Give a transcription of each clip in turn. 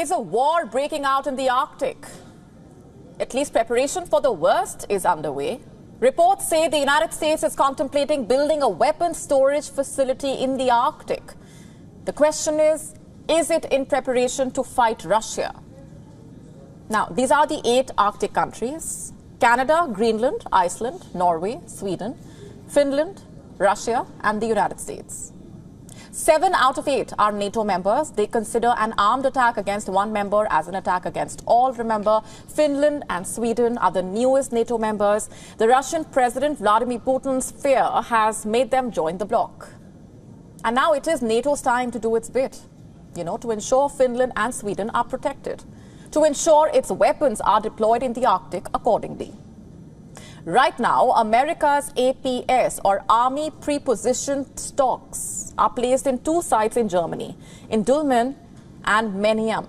Is a war breaking out in the Arctic? At least preparation for the worst is underway. Reports say the United States is contemplating building a weapons storage facility in the Arctic. The question is is it in preparation to fight Russia? Now, these are the eight Arctic countries Canada, Greenland, Iceland, Norway, Sweden, Finland, Russia, and the United States. Seven out of eight are NATO members. They consider an armed attack against one member as an attack against all. Remember, Finland and Sweden are the newest NATO members. The Russian President Vladimir Putin's fear has made them join the bloc. And now it is NATO's time to do its bit, you know, to ensure Finland and Sweden are protected, to ensure its weapons are deployed in the Arctic accordingly. Right now, America's APS or Army Prepositioned Stocks are placed in two sites in Germany, in Dülmen and Mannheim.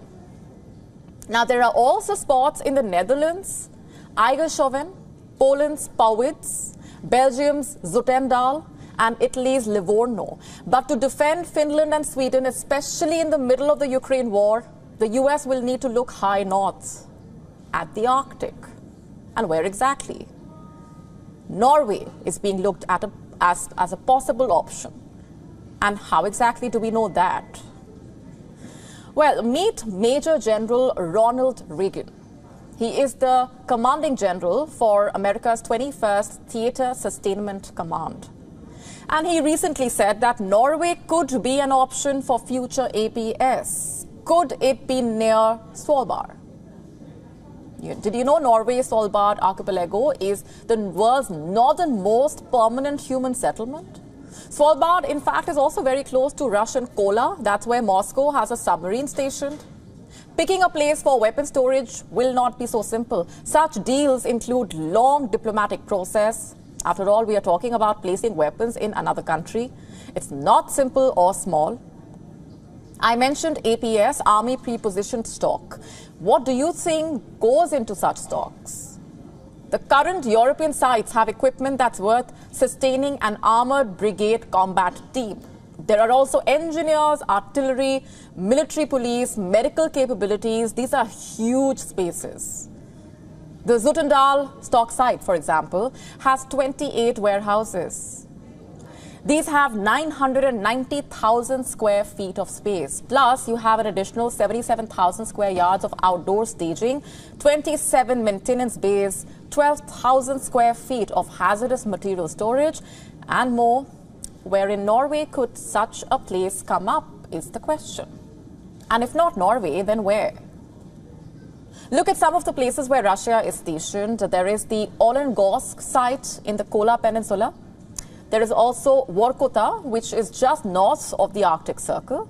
Now, there are also spots in the Netherlands, Eygelshoven, Poland's Powidz, Belgium's Zoetermeer, and Italy's Livorno. But to defend Finland and Sweden, especially in the middle of the Ukraine war, the US will need to look high north at the Arctic. And where exactly? Norway is being looked at a, as, as a possible option. And how exactly do we know that? Well, meet Major General Ronald Ragin. He is the commanding general for America's 21st Theater Sustainment Command. And he recently said that Norway could be an option for future APS. Could it be near Svalbard? Did you know Norway Svalbard archipelago is the world's northernmost permanent human settlement? Svalbard, in fact, is also very close to Russian Kola. That's where Moscow has a submarine stationed. Picking a place for weapon storage will not be so simple. Such deals include long diplomatic process. After all, we are talking about placing weapons in another country. It's not simple or small. I mentioned APS, Army Prepositioned Stock. What do you think goes into such stocks? The current European sites have equipment that's worth sustaining an armored brigade combat team. There are also engineers, artillery, military police, medical capabilities. These are huge spaces. The Zutendaal stock site, for example, has 28 warehouses. These have 990,000 square feet of space. Plus, you have an additional 77,000 square yards of outdoor staging, 27 maintenance bays, 12,000 square feet of hazardous material storage, and more. Where in Norway could such a place come up is the question. And if not Norway, then where? Look at some of the places where Russia is stationed. There is the Olenegorsk site in the Kola Peninsula. There is also Vorkuta, which is just north of the Arctic Circle.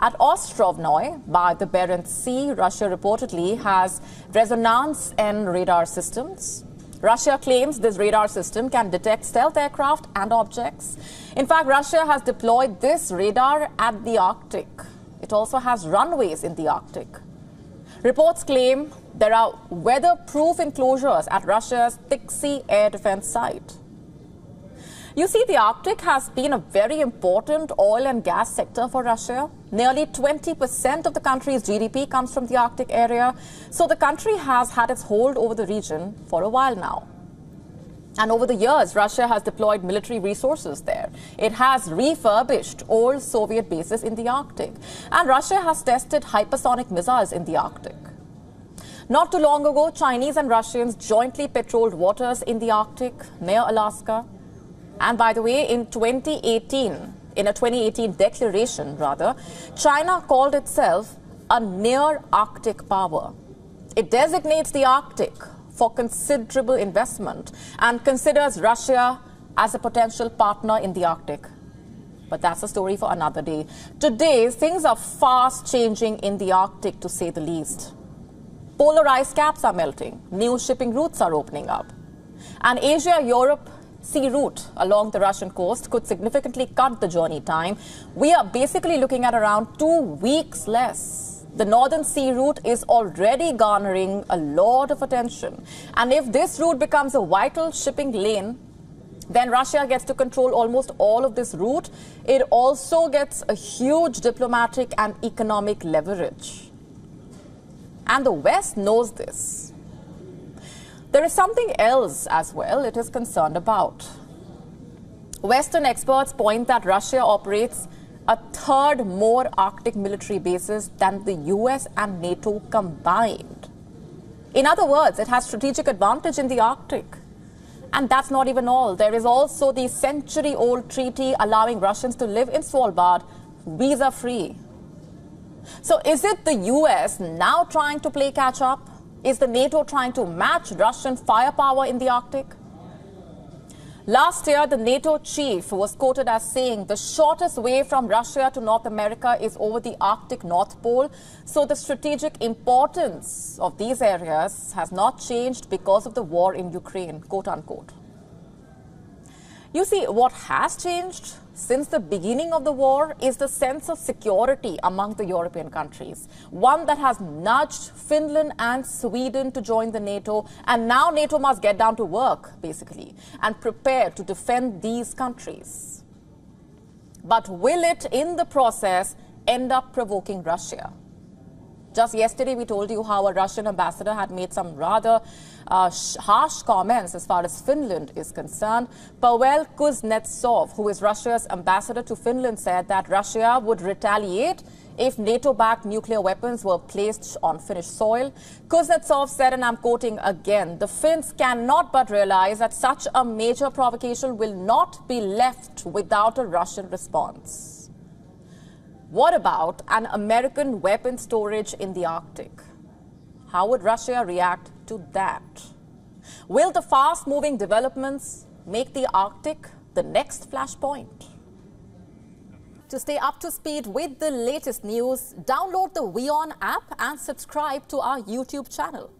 At Ostrovnoye, by the Barents Sea, Russia reportedly has resonance and radar systems. Russia claims this radar system can detect stealth aircraft and objects. In fact, Russia has deployed this radar at the Arctic. It also has runways in the Arctic. Reports claim there are weatherproof enclosures at Russia's Tiksi air defense site. You see, the Arctic has been a very important oil and gas sector for Russia. Nearly 20% of the country's GDP comes from the Arctic area. So the country has had its hold over the region for a while now. And over the years, Russia has deployed military resources there. It has refurbished old Soviet bases in the Arctic. And Russia has tested hypersonic missiles in the Arctic. Not too long ago, Chinese and Russians jointly patrolled waters in the Arctic near Alaska. And by the way, in 2018, in a 2018 declaration rather, China called itself a near Arctic power. It designates the Arctic for considerable investment and considers Russia as a potential partner in the Arctic. But that's a story for another day. Today, things are fast changing in the Arctic to say the least. Polar ice caps are melting, new shipping routes are opening up. And Asia Europe sea route along the Russian coast could significantly cut the journey time. We are basically looking at around two weeks less. The northern sea route is already garnering a lot of attention. And if this route becomes a vital shipping lane, then Russia gets to control almost all of this route. It also gets a huge diplomatic and economic leverage. And the West knows this. There is something else as well it is concerned about. Western experts point that Russia operates a third more Arctic military bases than the US and NATO combined. In other words, it has strategic advantage in the Arctic. And that's not even all. There is also the century old treaty allowing Russians to live in Svalbard visa free. So is it the US now trying to play catch up? Is the NATO trying to match Russian firepower in the Arctic? Last year, the NATO chief was quoted as saying the shortest way from Russia to North America is over the Arctic North Pole. So the strategic importance of these areas has not changed because of the war in Ukraine, quote unquote. You see, what has changed since the beginning of the war is the sense of security among the European countries, one that has nudged Finland and Sweden to join the NATO. And now NATO must get down to work, basically, and prepare to defend these countries. But will it, in the process, end up provoking Russia? Just yesterday, we told you how a Russian ambassador had made some rather uh, harsh comments as far as Finland is concerned. Pavel Kuznetsov, who is Russia's ambassador to Finland, said that Russia would retaliate if NATO-backed nuclear weapons were placed on Finnish soil. Kuznetsov said, and I'm quoting again, the Finns cannot but realize that such a major provocation will not be left without a Russian response. What about an American weapon storage in the Arctic? How would Russia react to that? Will the fast moving developments make the Arctic the next flashpoint? To stay up to speed with the latest news, download the WION app and subscribe to our YouTube channel.